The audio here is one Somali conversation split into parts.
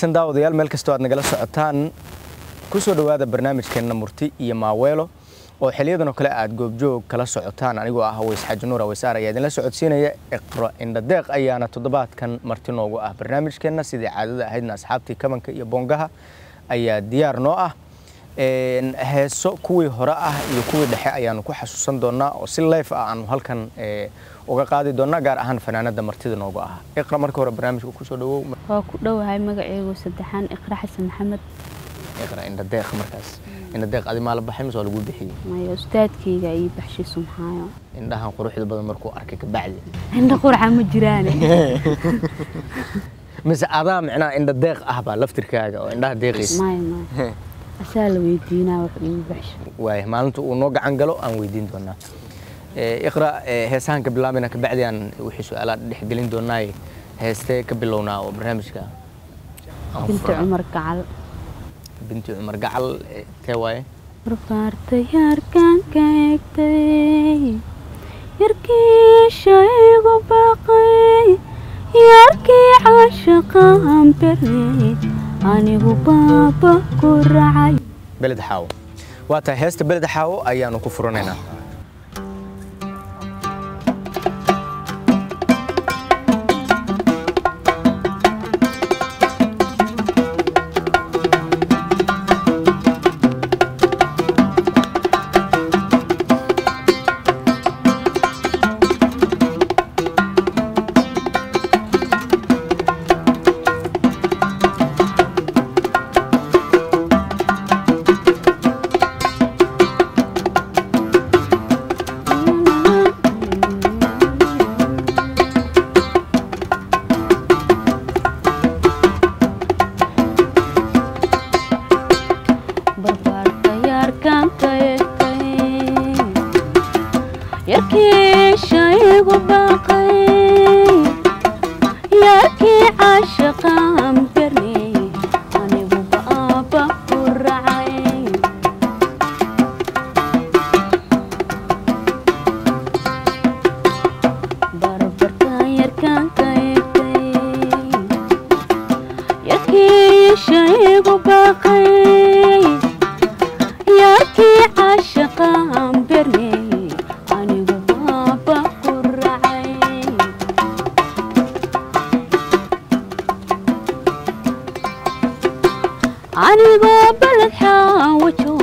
Wanaagsan daawadayaal meel kastoo aad nagala socotaan ku soo dhowaada barnaamijkeenna murti iyo maaweelo oo xiliyadan oo kale aad goobjoog kala socotaan. Anigoo ah haweys xaaji nuur haweysaar ayaa idinla socodsiinaya iqro indhadeeq ayaana toddobaadkan marti noogu ah. Barnaamijkeenna sidii caadada ahaydna asxaabtii kabanka iyo boongaha ayaa diyaar noo ah. Heeso kuwii hore ah iyo kuwii dhexe ayaanu ku xasuusan doonaa oo si leef ah aanu halkan uga qaadi doonaa gaar ahaan fanaanada martida noogu ah. Iqra marka hore barnaamijka ku soo dhawow waa ku dhowahay magaceegu saddexaan iqra xasan maxamed. Iqra indhadeeq markaas. Indhadeeq adi maa la baxay mise waa lagu bixiyey maya ustaadkayga ii baxshay sumhaayo. Indhahan quruxda badan markuu arkay kabacdi indha qurxa ma jiraane mise adaa micnaha indhadeeq ah baa laftirkaaga oo indhaha deeqaysa asaa la weydiinaa wax iigu baxshay. Waaya maalinta uu noo gacan galo aan weydiin doonaa iqra heesahan ka bilaabina kabacdi aan wixii su'aalaa dhexgelin doonaaye heestee ka bilownaa oo barnaamijka. Binti cumar gacal. Binti cumar gacal eh, tee waaye barbaartay yarkaan ka egtay yarkii shaygu baaqay yarkii caashaqaan berey anigu baaba ku racay. Beled xaawo waa tahay heesta beled xaawo ayaanu ku furanaynaa anigoo baled xaawo jooga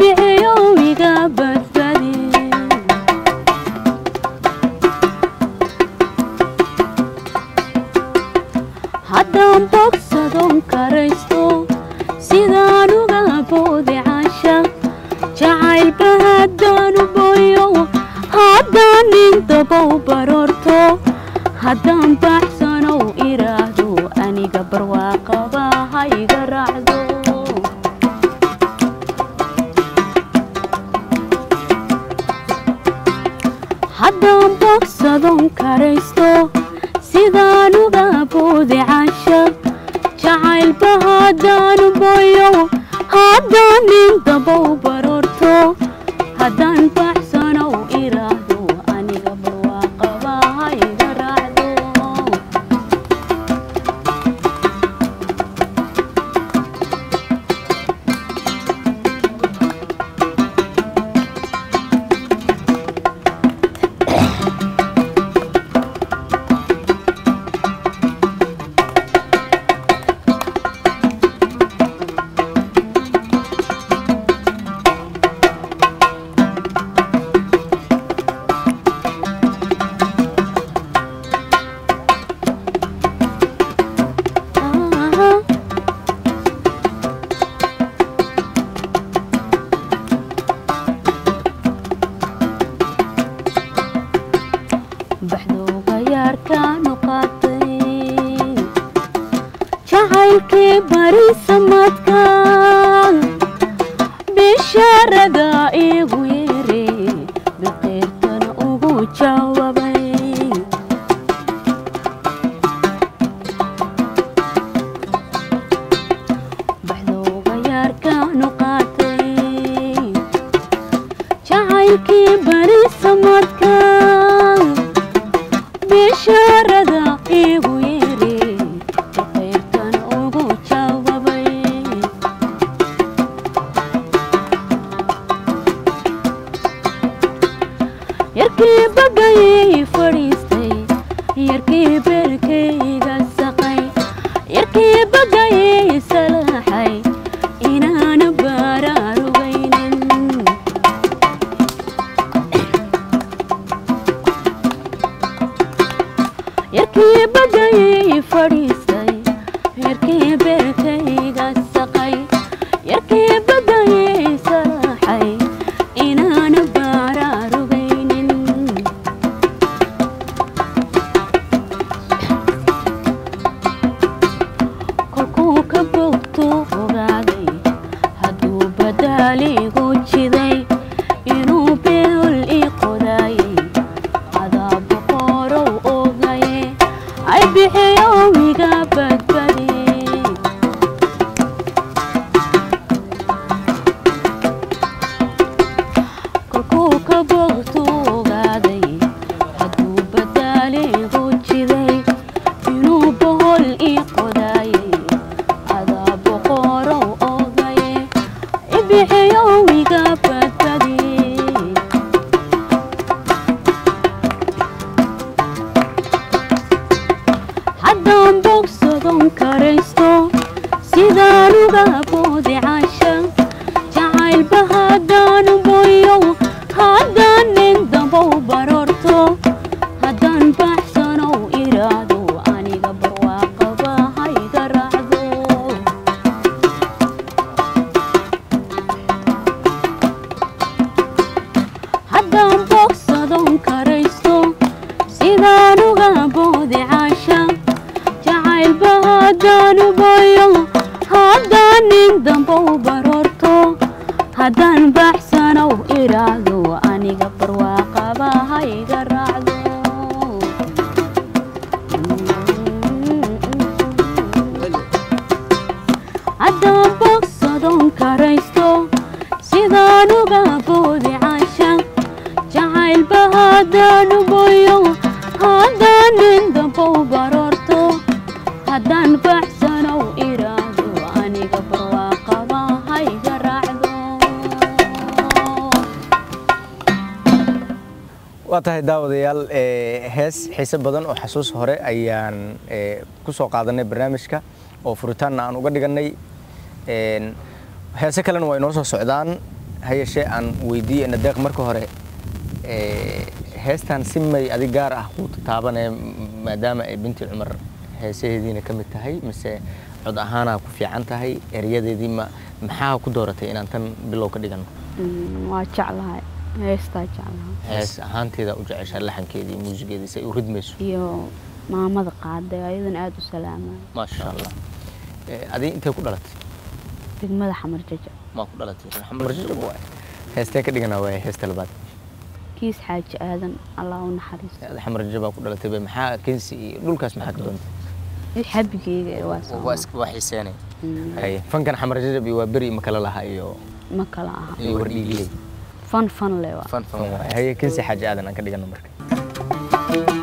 be yarkii nin dambow barorto haddaan baxsanow iraahdo aniga barwaaqaba ha iga raacdo waa tahay daawadayaal ee, hees xiise badan oo xasuus hore ayaan ee, ku soo qaadanay barnaamijka oo furitaanna aan uga dhiganay heese kalena waa inoo soo socdaan ha yeeshee aan weydiiye nadeeq marka hore ee, heestan si may adig gaar ah kuu taabanaya maadaama ay binti cumar heesaheediina ka mid tahay mise cod ahaanaa ku fiican tahay eryadeedii ma maxaa ku dooratay inaan tan bilow ka dhigano Mm, waa jeclahay. Heestaa jeclahay. Hees ahaanteeda u jeceshaa laxankeedii muusigeedii say u ridmayso. Iyo maamada qaaday ayadana aada u salaamay maasha allah. Adiga intee ku dhalatay? Degmada xamar jaja maa ku dhalatay xamar jajab waay heestee ka dhiganaa waay heesta labaad kiis xaaji aadan allah u naxariisto Ada xamar jajabaa ku dhalatay bay maxaa kensi iyo dhulkaas maxaa ka doontay i xabigeyga ee waa soo waa iska waa xiiseenay haye fankan xamar jajab iyo waa beri ma kala laha iyo ma kala aha iyo wardhiigiley fan fan le waa fan fan waay haye kensi xaaji aadan aan ka dhigano marka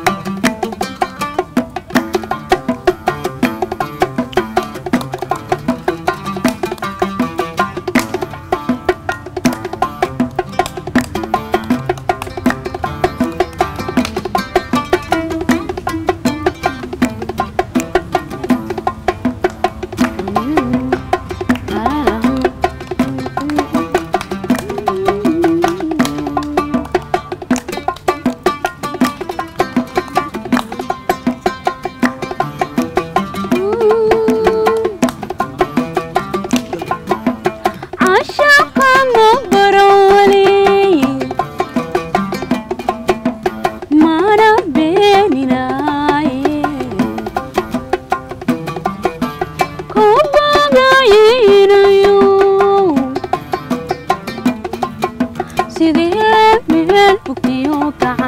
Oh God.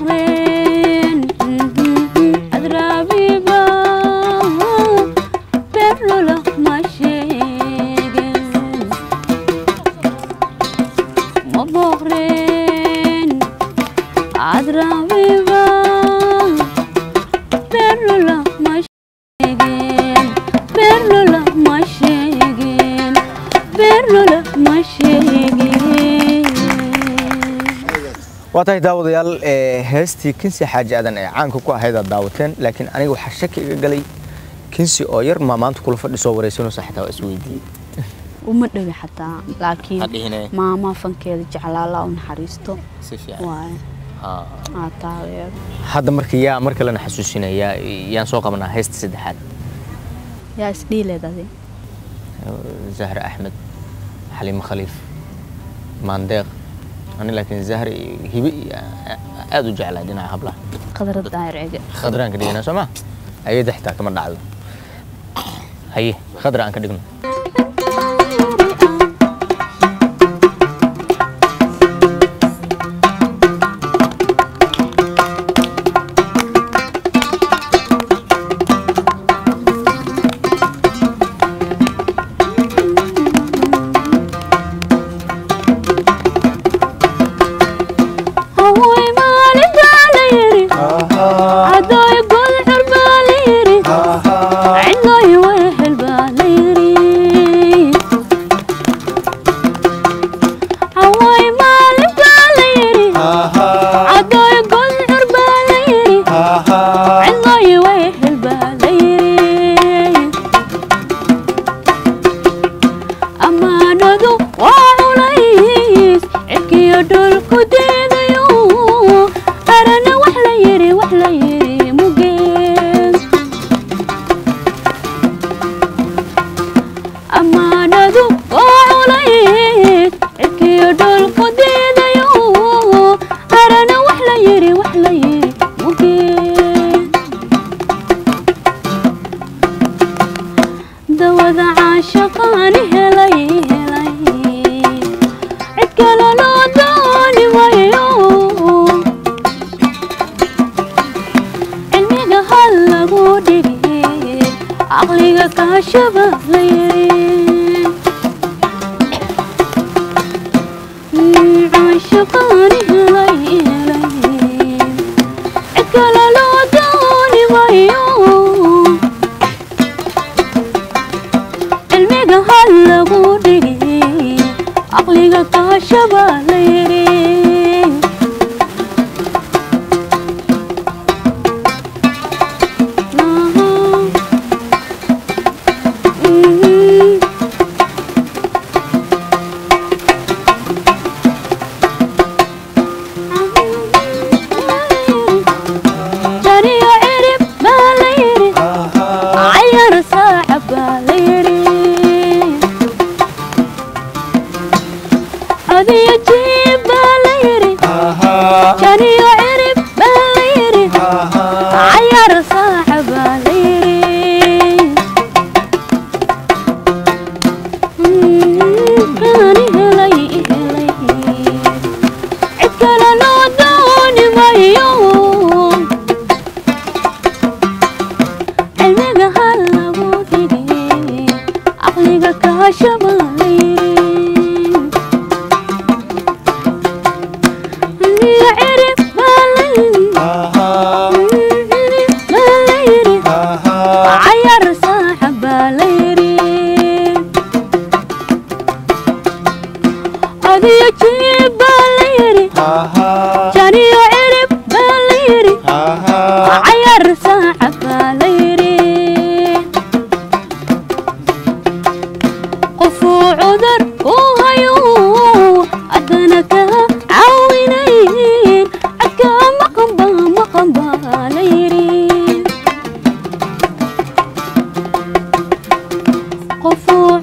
where tahay daawadayaal eh, heestii kinsi xaaji aadan ee caanka ku ahayd aad daawateen laakiin aniga waxaa shaki iga galay kinsi oo yar maa maanta kula fadhisoo wareysanaysa xataa waa isweydiiyey. Uma dhawin xataa laakiin maamaa fankeeda jeclaala u naxariisto. Hadda marka yaa mar kalena xasuusinayaa yaan soo qabanaa heesta saddexaad. Yaa isdhiileed adi zahra axmed xaliimo khaliif maandeeq أنا لكن زهر هبي أدو جعل دينا قبله خضر الدائر عجل. خضران كدينا سما أيه دحتك كمان دعلو هي خضران دينا मन है அதே غفور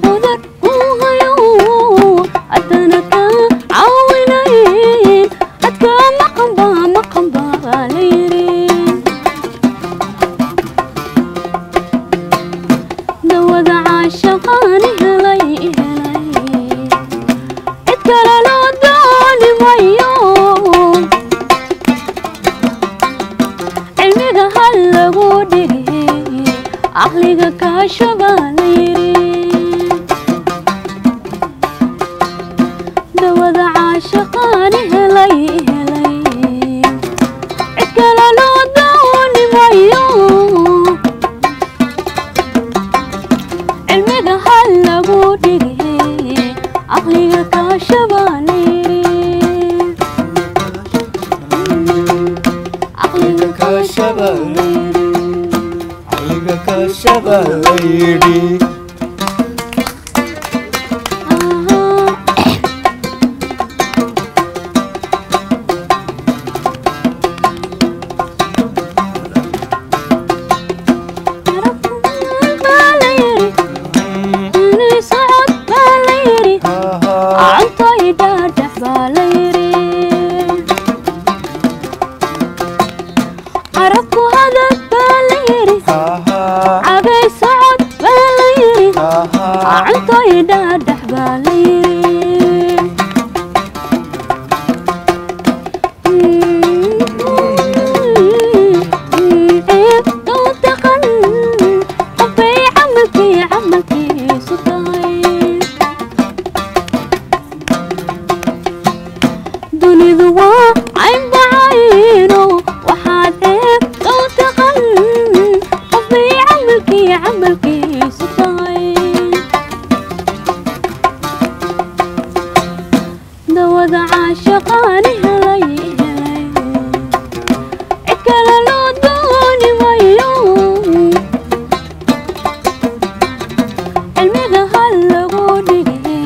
cilmiga hal lagu dhigay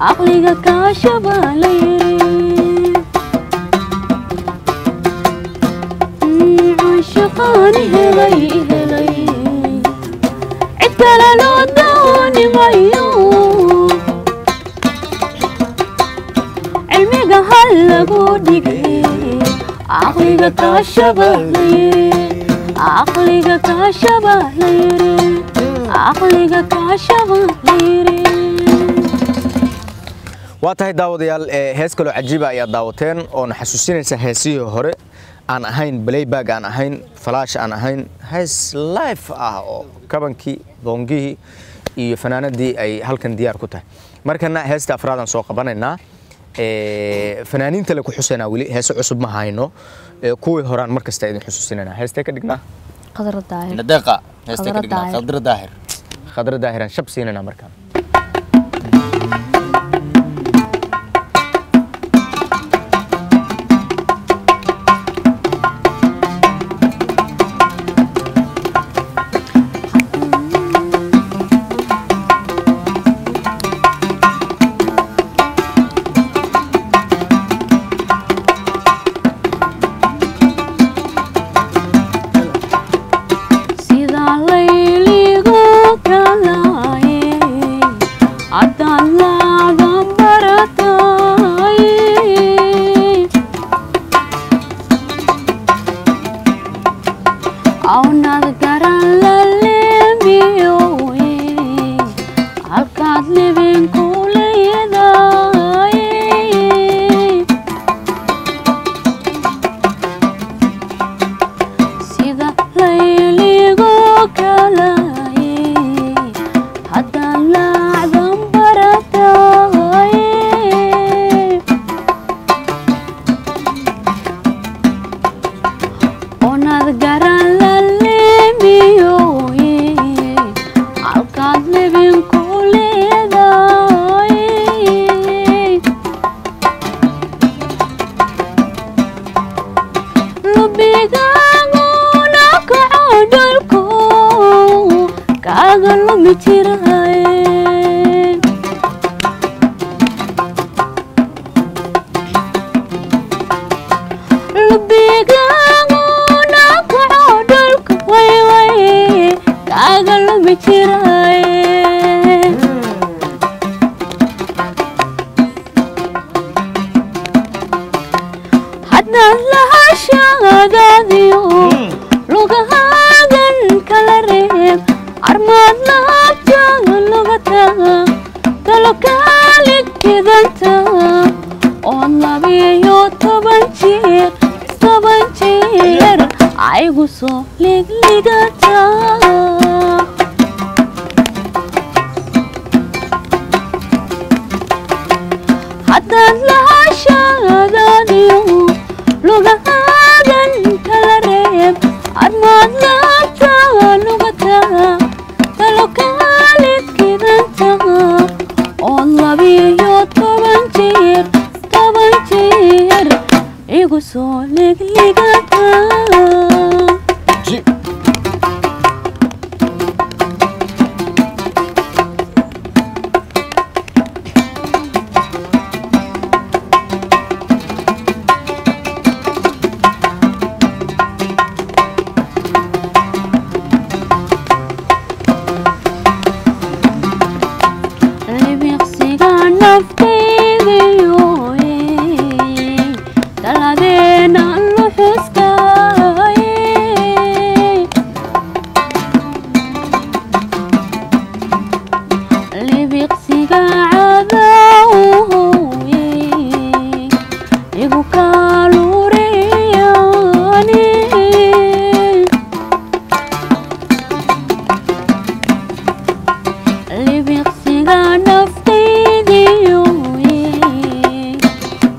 caqliga kaasho baa la yiri caashaqaani helay helay cid kale loo dooni mayo cilmiga hal lagu dhigay caqliga kaasho baa la yiri caqliga kaasho baa la yiri waa tahay daawadayaal ee hees kaloo cajiiba ayaad daawateen oona xasuusinaysa heesihii hore aan ahayn playback aan ahayn falaash aan ahayn hees life ah oo kabankii boongihii iyo fanaanadii ay halkan diyaar ku tahay markana heesta afraadaan soo qabanaynaa ee, fanaaniinta le ku xusaynaa weli heese cusub ma hayno ee, kuwii horaan mar kasta idin xusuusinayna heestee ka dhignaa qadar daahir nadeeqa heesta ka Khadra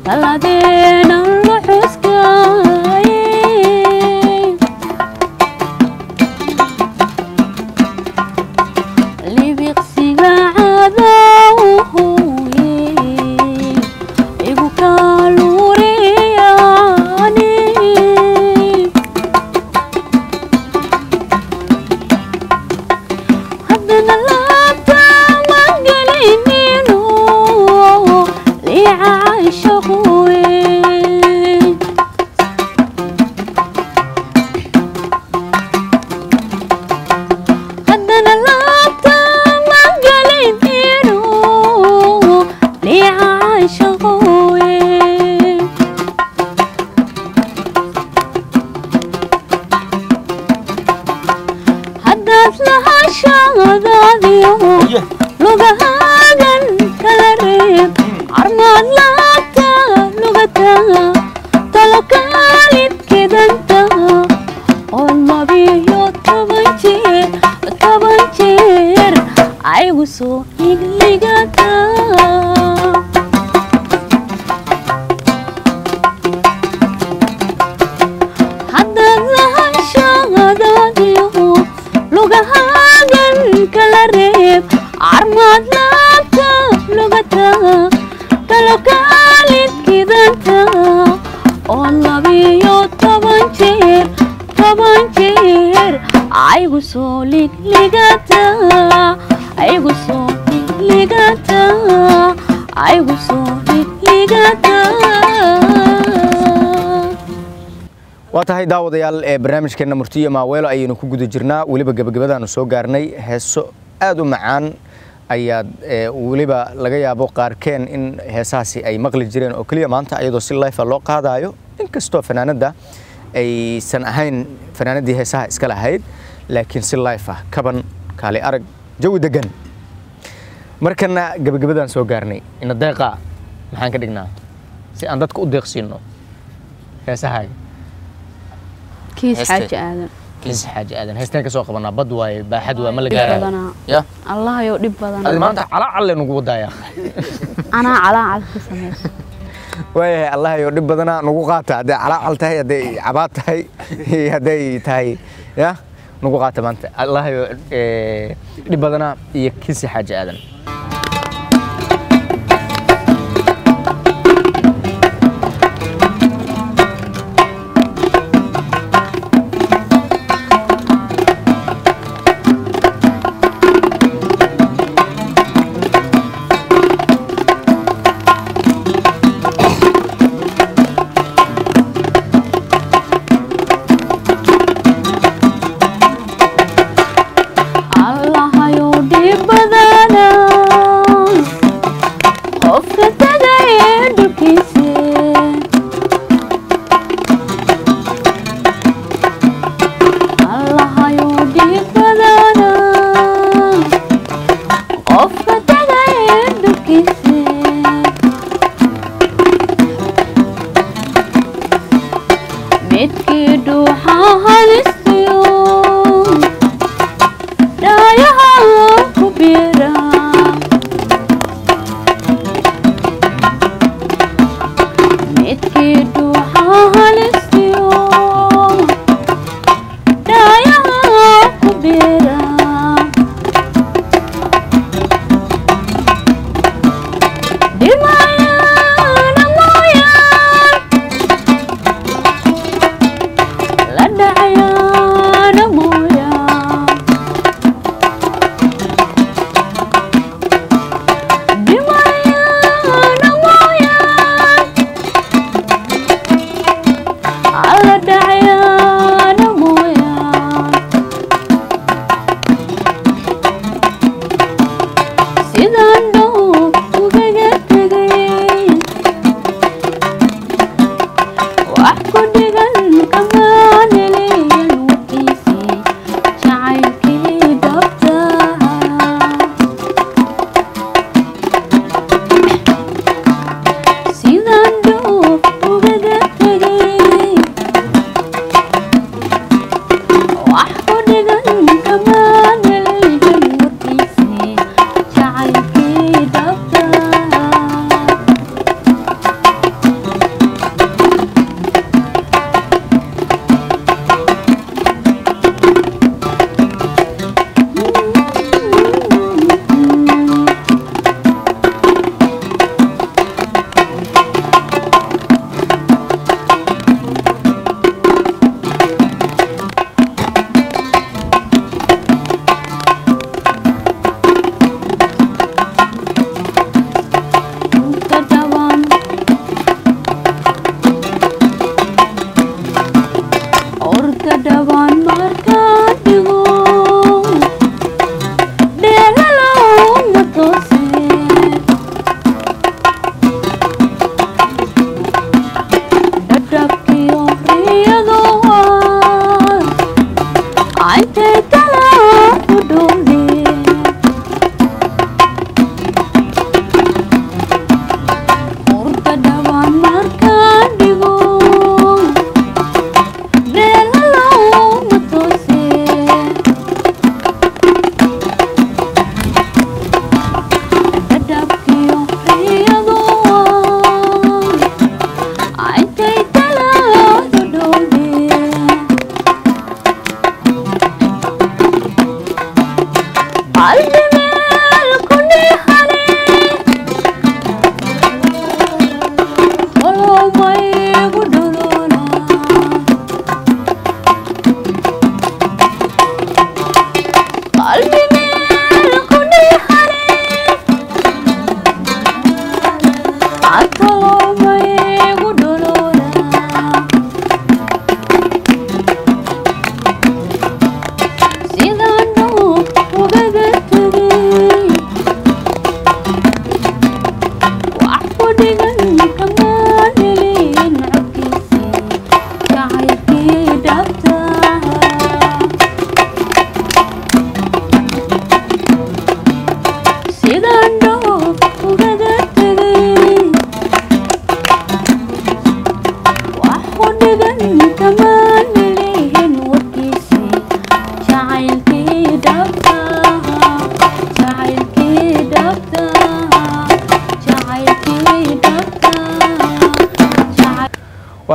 Bangladesh. isso daawadayaal ee barnaamijkeenna murtiyo maaweelo ayaynu ku guda jirnaa. Weliba gebagabadaanu soo gaarnay. Heeso aad u macaan ayaad ee, weliba laga yaabo qaarkeen in heesahaasi ay maqli jireen oo keliya maanta iyadoo si life loo qaadayo inkastoo fanaanadda aysan ahayn fanaanadii heesaha iska lahayd laakiin si life ah kaban kaali arag jawi degan markana gebagabadaan soo gaarnay. Ina deeqa maxaan ka dhignaa? Si aan dadka u deeqsiino heesahaaga kiis xaaji aadan kiis xaaji aadan heesteen ka soo qabanaa bad waaye baaxad waa ma la badanaa. Ya? Allahayo dhib Adi badanaa maanta calaa calle nugu wadaaya anaa calaacal ku samayso waayahay allahayo dhib badanaa nugu qaata hadday calaacal tahay hadday cabaad tahay hadday tahay ya? Nugu qaata maanta. Allahayo eh, dhib badanaa iyo kiisi xaaji aadan off, but then I am looking.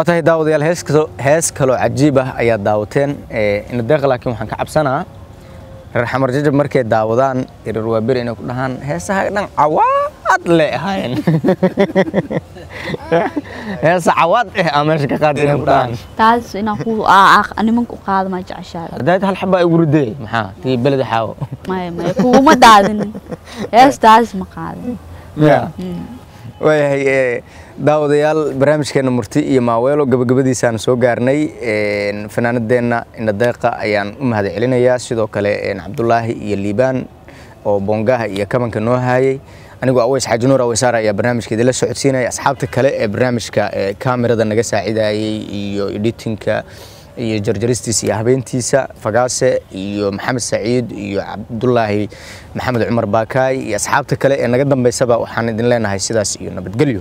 Waa tahay daawadayaal hees kalo hees kaloo cajiib ah ayaad daawateen inadeeq laakiin waxaan ka cabsanaa. Reer xamar jajab markay daawadaan reer waaberi inay ku dhahaan heesaha dhan cawaad le ahaayeen heesa cawaad eh aa meesha ka qaad inay ku dhahaan. taas inaan ku nimanka u qaado ma jeceshahay ardayd hal xabaa igu ridee maxaa? Tii beleda xaawo. Maya maya kuguma daadinin. Heestaas ma qaadin. Ya waayahay daawadayaal barnaamijkeena murti iyo maaweelo gabagabadiisaan soo gaarnay een, fanaanadeenna inadeeqa ayaan u mahad celinayaa sidoo kale cabdulaahi iyo liibaan oo bongaha iyo kabanka noo haayay. Anigoo aweys xaaji nuur aweysaar ayaa barnaamijka idinla socodsiinaya asxaabta kale ee barnaamijka ee kaamirada naga saacidayay iyo editinka iyo jarjaristiisa iyo habeentiisa fagaase iyo maxamed saciid iyo cabdulaahi maxamed cumar baakaay iyo asxaabta kale ee naga dambeysaba waxaan idin leenahay sidaas iyo nabadgelyo